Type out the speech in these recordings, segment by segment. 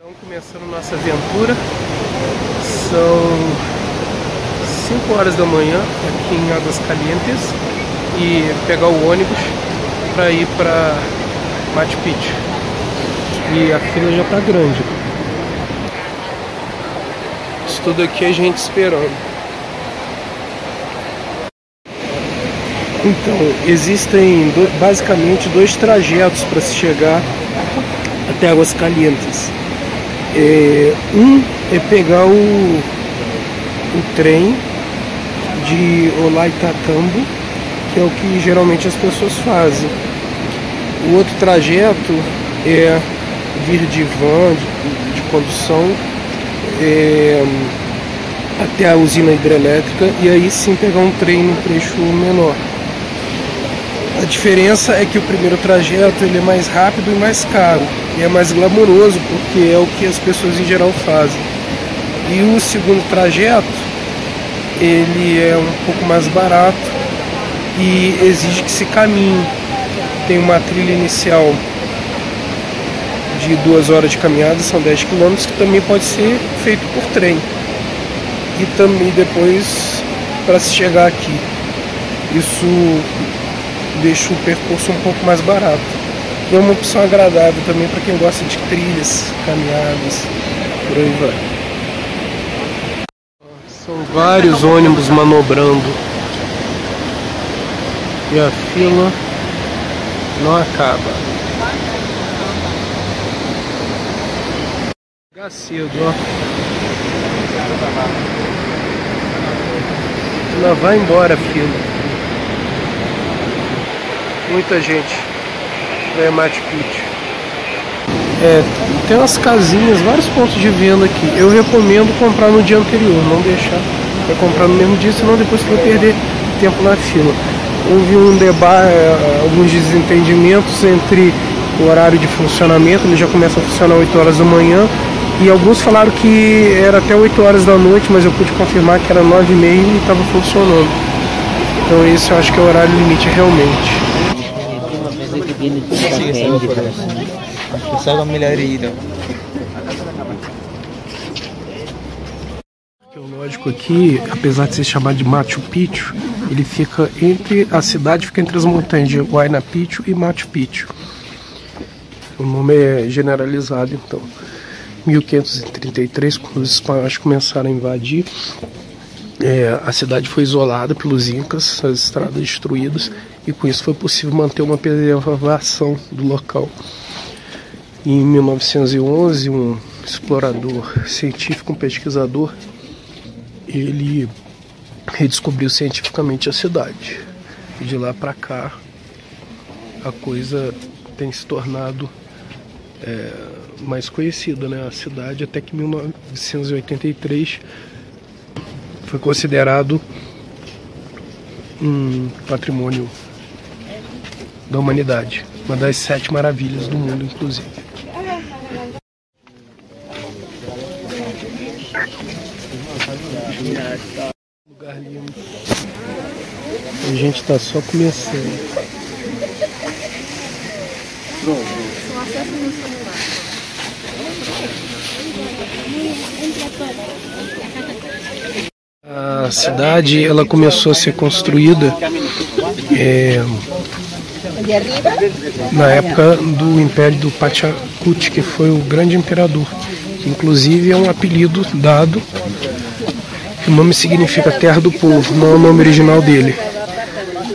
Então, começando nossa aventura. 5 horas da manhã aqui em Águas Calientes e pegar o ônibus para ir para Machu Picchu. E a fila já tá grande. Isso tudo aqui a gente esperando. Então, existem basicamente dois trajetos para se chegar até Águas Calientes. É, um é pegar o, o trem de Olaitatambo, que é o que geralmente as pessoas fazem. O outro trajeto é vir de van, de, de condução, é, até a usina hidrelétrica e aí sim pegar um trem no trecho menor. A diferença é que o primeiro trajeto ele é mais rápido e mais caro, e é mais glamouroso, porque é o que as pessoas em geral fazem. E o segundo trajeto, ele é um pouco mais barato e exige que se caminhe. Tem uma trilha inicial de duas horas de caminhada, são 10 quilômetros, que também pode ser feito por trem. E também depois para se chegar aqui. Isso deixa o percurso um pouco mais barato. E é uma opção agradável também para quem gosta de trilhas, caminhadas, por aí vai. São vários ônibus manobrando. E a fila não acaba. Chegar cedo, ó. Ela vai embora fila muita gente para Machu Picchu. É, tem umas casinhas, vários pontos de venda aqui. Eu recomendo comprar no dia anterior, não deixar para comprar no mesmo dia, senão depois você vai perder tempo na fila. Houve um debate, é, alguns desentendimentos entre o horário de funcionamento, ele já começa a funcionar 8 horas da manhã, e alguns falaram que era até 8 horas da noite, mas eu pude confirmar que era 9 e meia e estava funcionando. Então esse eu acho que é o horário limite realmente. viene sí, que salga milagreiro. arqueológico aqui, apesar de ser chamado de Machu Picchu, ele fica entre a cidade fica entre as montanhas de Huayna Picchu e Machu Picchu. O nome é generalizado então. 1533, quando os espanhóis começaram a invadir, é, a cidade foi isolada pelos incas, as estradas destruídas e com isso foi possível manter uma preservação do local. Em 1911, um explorador científico, um pesquisador, ele redescobriu cientificamente a cidade. E de lá para cá, a coisa tem se tornado é, mais conhecida, né? A cidade até que 1983 foi considerado um patrimônio da humanidade. Uma das sete maravilhas do mundo, inclusive. Gente está só começando. A cidade ela começou a ser construída é, na época do Império do Pachacute, que foi o grande imperador. Inclusive é um apelido dado, o nome significa Terra do Povo, não é o nome original dele.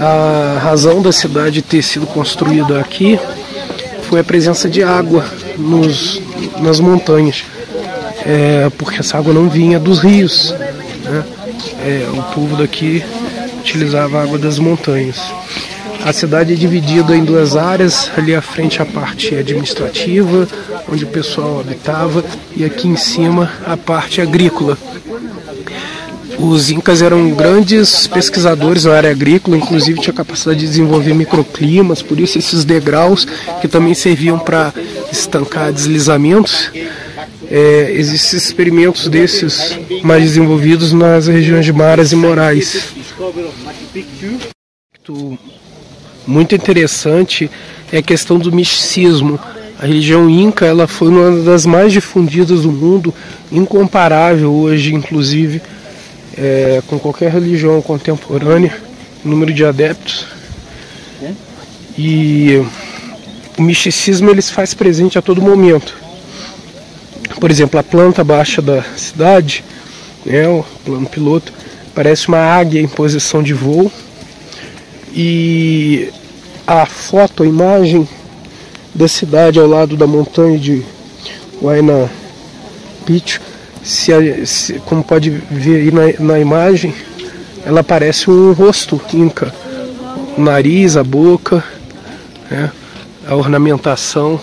A razão da cidade ter sido construída aqui foi a presença de água nos, nas montanhas, é, porque essa água não vinha dos rios. Né? É, o povo daqui utilizava a água das montanhas. A cidade é dividida em duas áreas, ali à frente a parte administrativa, onde o pessoal habitava, e aqui em cima a parte agrícola. Os incas eram grandes pesquisadores na área agrícola, inclusive tinha capacidade de desenvolver microclimas, por isso esses degraus que também serviam para estancar deslizamentos. É, existem experimentos desses mais desenvolvidos nas regiões de Maras e Morais muito interessante é a questão do misticismo. A religião inca ela foi uma das mais difundidas do mundo, incomparável hoje, inclusive, é, com qualquer religião contemporânea, número de adeptos. E o misticismo ele se faz presente a todo momento. Por exemplo, a planta baixa da cidade, né, o plano piloto, parece uma águia em posição de voo. E a foto, a imagem da cidade ao lado da montanha de Huayna Picchu, se, se, como pode ver aí na, na imagem, ela parece um rosto inca. O nariz, a boca, né, a ornamentação.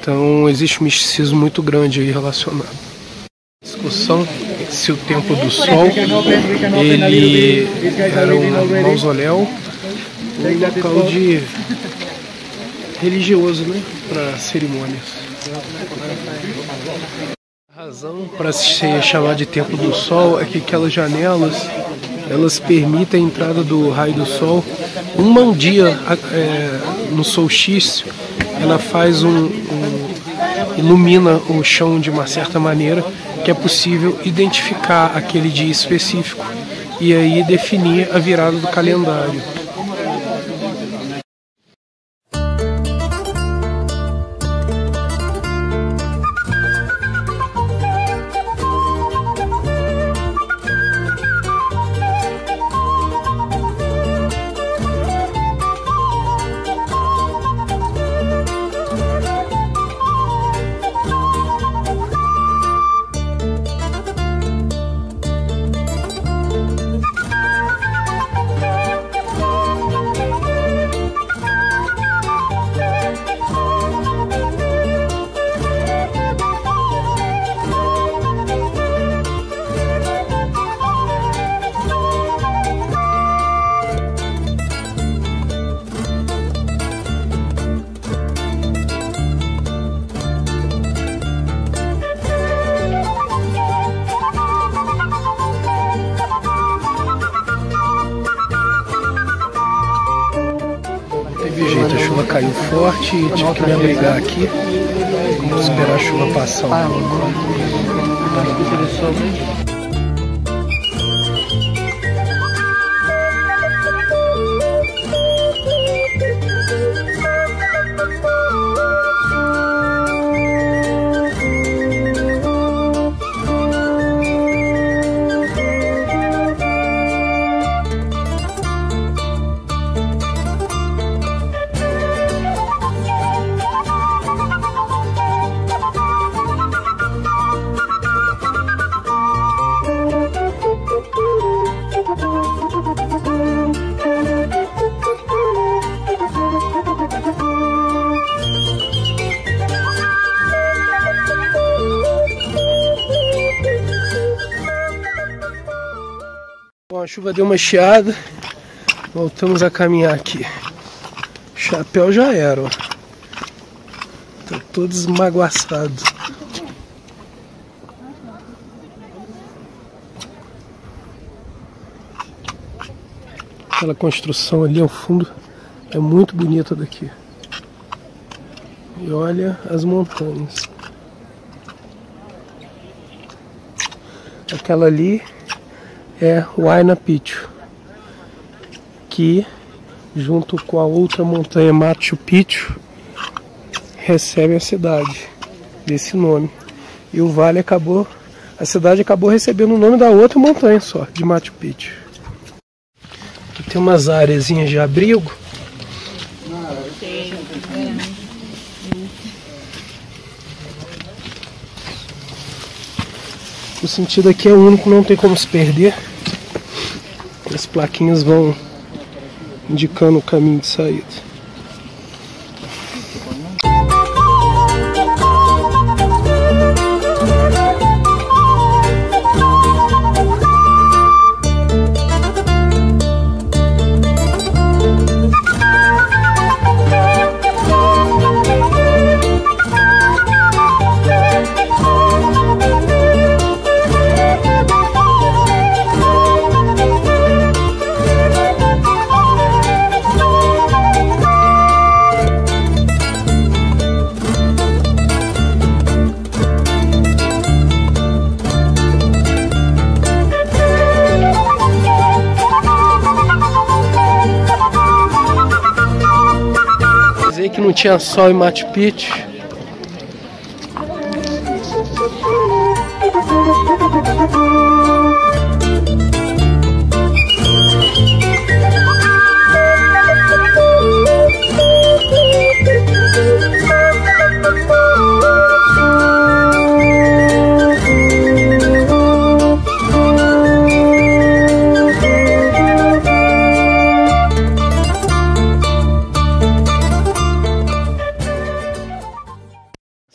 Então existe um misticismo muito grande aí relacionado. Discussão se o Templo do Sol ele era um mausoléu, um local de religioso, né, para cerimônias. A razão para ser chamado de Templo do Sol é que aquelas janelas elas permitem a entrada do raio do sol. Um dia é, no solstício, ela faz um, um ilumina o chão de uma certa maneira que é possível identificar aquele dia específico e aí definir a virada do calendário. Caiu forte e tive que me abrigar aqui. Vamos esperar a chuva passar um pouco. Chuva deu uma chiada. Voltamos a caminhar aqui. Chapéu já era, ó. Tá todo esmaguaçado. Aquela construção ali ao fundo é muito bonita daqui. E olha as montanhas. Aquela ali é Huayna Picchu, que junto com a outra montanha Machu Picchu recebe a cidade desse nome. E o vale acabou, a cidade acabou recebendo o nome da outra montanha só, de Machu Picchu. Aqui tem umas áreas de abrigo. O sentido aqui é único, não tem como se perder. As plaquinhas vão indicando o caminho de saída. Tinha sol em Machu Picchu.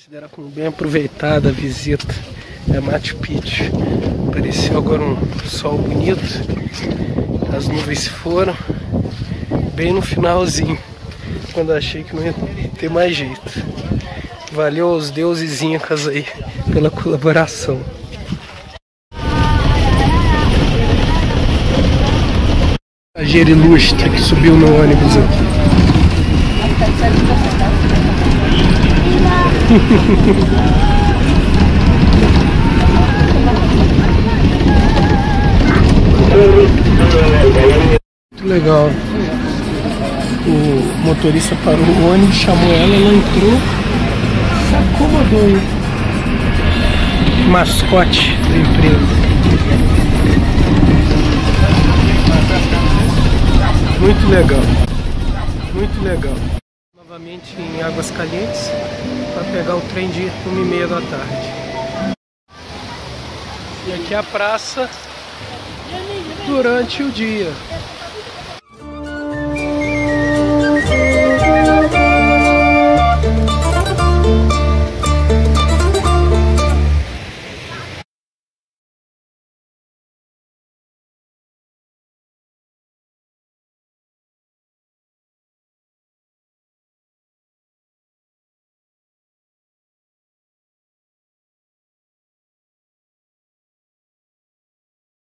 Considera como bem aproveitada a visita a Machu Picchu. Apareceu agora um sol bonito, as nuvens foram, bem no finalzinho, quando achei que não ia ter mais jeito. Valeu aos deuses incas aí pela colaboração. A Gerilustra que subiu no ônibus aqui. Muito legal. O motorista parou o ônibus, chamou ela, ela entrou, acomodou. hein? Mascote da empresa. Muito legal. Muito legal. Novamente em Águas Calientes para pegar o trem de 1 e meia da tarde. E aqui é a praça durante o dia.